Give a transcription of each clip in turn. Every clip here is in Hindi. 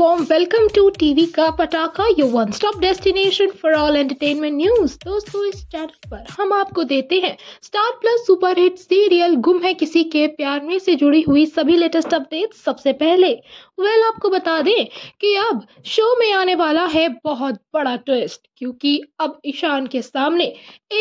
warm welcome to टीवी का पटाखा your one stop destination for all entertainment news दोस्तों, इस चैनल पर हम आपको देते हैं star plus super hit serial गुम है किसी के प्यार में से जुड़ी हुई सभी लेटेस्ट अपडेट सबसे पहले वेल आपको बता दें कि अब शो में आने वाला है बहुत बड़ा ट्विस्ट क्योंकि अब ईशान के सामने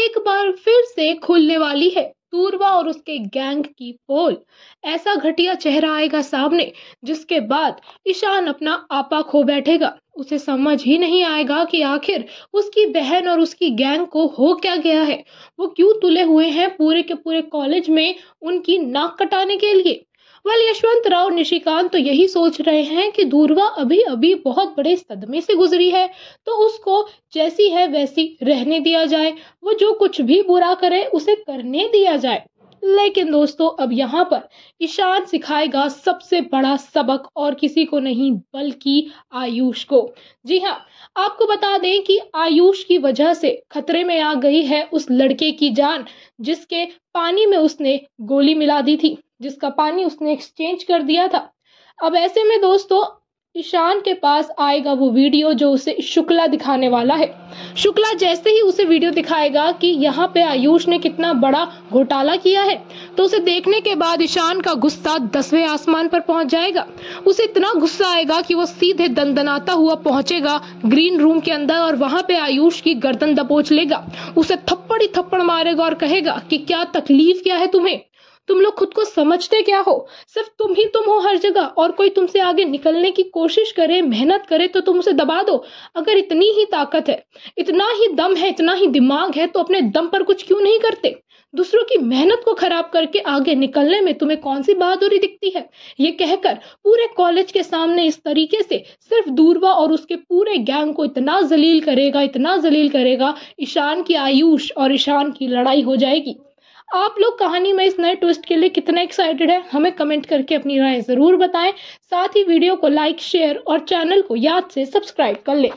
एक बार फिर से खुलने वाली है। तूरवा और उसके गैंग की पोल। ऐसा घटिया चेहरा आएगा सामने, जिसके बाद ईशान अपना आपा खो बैठेगा। उसे समझ ही नहीं आएगा कि आखिर उसकी बहन और उसकी गैंग को हो क्या गया है। वो क्यों तुले हुए हैं पूरे के पूरे कॉलेज में उनकी नाक कटाने के लिए? वेल यशवंत राव, निशिकांत तो यही सोच रहे हैं कि दूरवा अभी अभी बहुत बड़े सदमे से गुजरी है। तो उसको जैसी है वैसी रहने दिया जाए। वो जो कुछ भी बुरा करे, उसे करने दिया जाए। लेकिन दोस्तों, अब यहाँ पर ईशान सिखाएगा सबसे बड़ा सबक और किसी को नहीं, बल्कि आयुष को। जी हाँ आपको बता दें कि आयुष की वजह से खतरे में आ गई है उस लड़के की जान, जिसके पानी में उसने गोली मिला दी थी, जिसका पानी उसने एक्सचेंज कर दिया था। अब ऐसे में दोस्तों ईशान के पास आएगा वो वीडियो जो उसे शुक्ला दिखाने वाला है। शुक्ला जैसे ही उसे वीडियो दिखाएगा कि यहाँ पे आयुष ने कितना बड़ा घोटाला किया है तो उसे देखने के बाद ईशान का गुस्सा दसवें आसमान पर पहुँच जाएगा। उसे इतना गुस्सा आएगा कि वो सीधे दंदनाता हुआ पहुंचेगा ग्रीन रूम के अंदर और वहाँ पे आयुष की गर्दन दबोच लेगा। उसे थप्पड़ ही थप्पड़ मारेगा और कहेगा कि क्या तकलीफ़ क्या है तुम्हें? तुम लोग खुद को समझते क्या हो? सिर्फ़ तुम ही तुम हो हर जगह, और कोई तुमसे आगे निकलने की कोशिश करे, मेहनत करे तो तुम उसे दबा दो। अगर इतनी ही ताकत है, इतना ही दम है, इतना ही दिमाग है तो अपने दम पर कुछ क्यों नहीं करते? दूसरों की मेहनत को खराब करके आगे निकलने में तुम्हें कौन सी बहादुरी दिखती है? ये कहकर पूरे कॉलेज के सामने इस तरीके से सिर्फ़ दूरवा और उसके पूरे गैंग को इतना जलील करेगा, इतना जलील करेगा, ईशान की आयुष और ईशान की लड़ाई हो जाएगी। आप लोग कहानी में इस नए ट्विस्ट के लिए कितने एक्साइटेड है? हमें कमेंट करके अपनी राय ज़रूर बताएँ। साथ ही वीडियो को लाइक शेयर और चैनल को याद से सब्सक्राइब कर लें।